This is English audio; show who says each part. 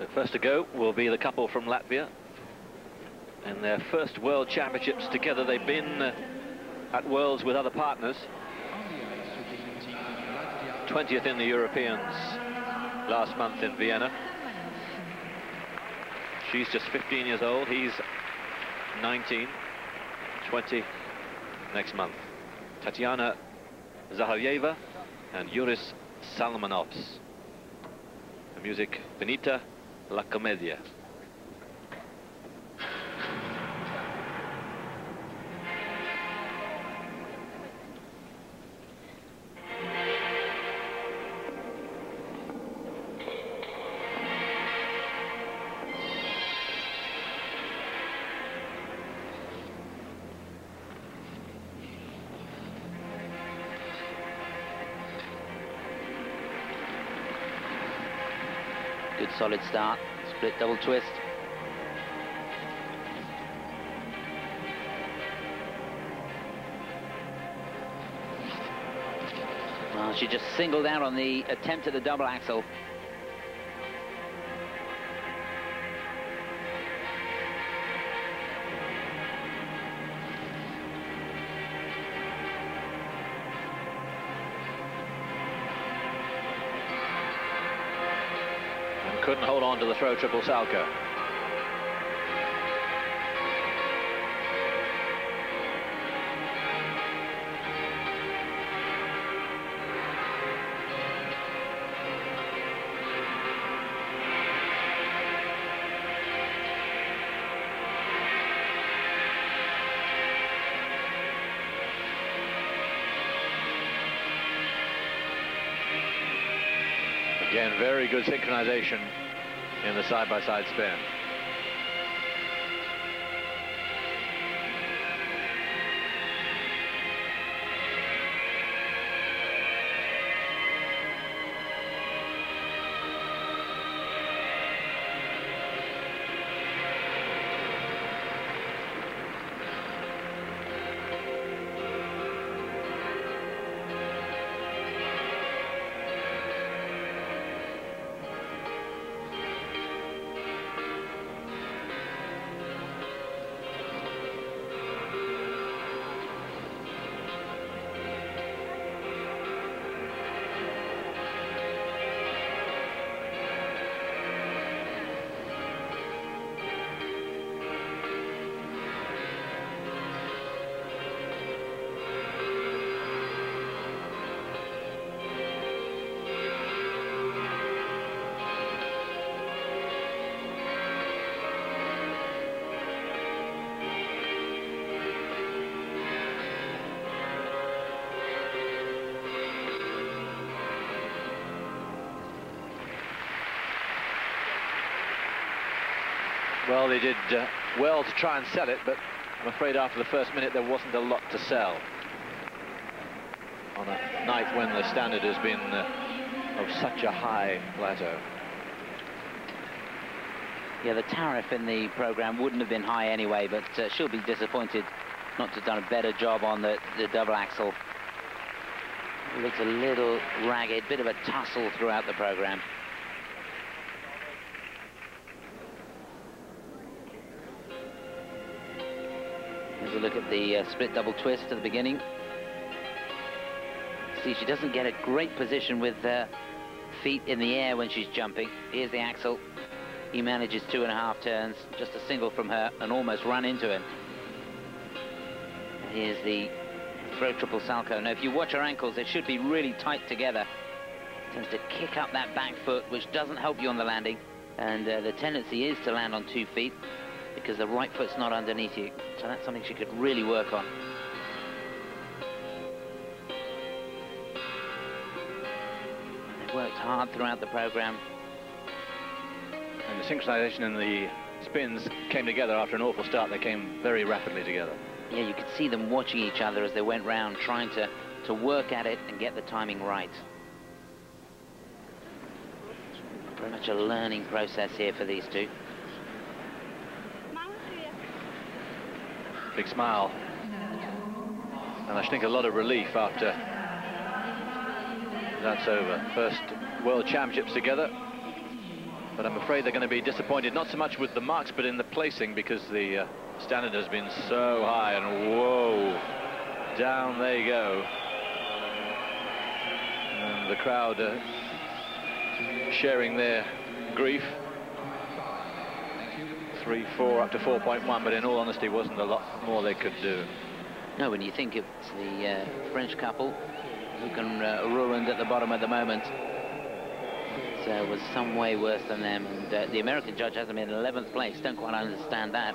Speaker 1: So first to go will be the couple from Latvia. In their first World Championships together, they've been uh, at Worlds with other partners. 20th in the Europeans last month in Vienna. She's just 15 years old, he's 19, 20 next month. Tatjana Zaharjeva and Jurijs Salmanovs. The music, Finita la comèdia. Commedia.
Speaker 2: solid start. Split double twist. Well, she just singled out on the attempt at the double axel.
Speaker 1: Couldn't hold on to the throw triple Salchow. Again, very good synchronization in the side-by-side -side spin. Well, they did uh, well to try and sell it, but I'm afraid after the first minute there wasn't a lot to sell. On a night when the standard has been uh, of such a high plateau.
Speaker 2: Yeah, the tariff in the program wouldn't have been high anyway, but uh, she'll be disappointed not to have done a better job on the, the double axel. Looks a little ragged, bit of a tussle throughout the program. Here's a look at the uh, split double twist at the beginning. See, she doesn't get a great position with uh, feet in the air when she's jumping. Here's the axel. He manages two and a half turns, just a single from her, and almost run into him. Here's the throw triple Salchow. Now, if you watch her ankles, they should be really tight together. Tends to kick up that back foot, which doesn't help you on the landing. And uh, the tendency is to land on two feet because the right foot's not underneath you. So that's something she could really work on. They've worked hard throughout the program.
Speaker 1: And the synchronization and the spins came together after an awful start. They came very rapidly together.
Speaker 2: Yeah, you could see them watching each other as they went round, trying to, to work at it and get the timing right. Very much a learning process here for these two.
Speaker 1: Big smile. And I think a lot of relief after that's over. First World Championships together. But I'm afraid they're going to be disappointed, not so much with the marks, but in the placing, because the uh, standard has been so high, and whoa, down they go. And the crowd uh, sharing their grief. Three, four, up to 4.1, but in all honesty, wasn't a lot more they could do.
Speaker 2: No, when you think it's the uh, French couple who can uh, ruined at the bottom at the moment. So it was some way worse than them. And uh, the American judge has them in 11th place. Don't quite understand that.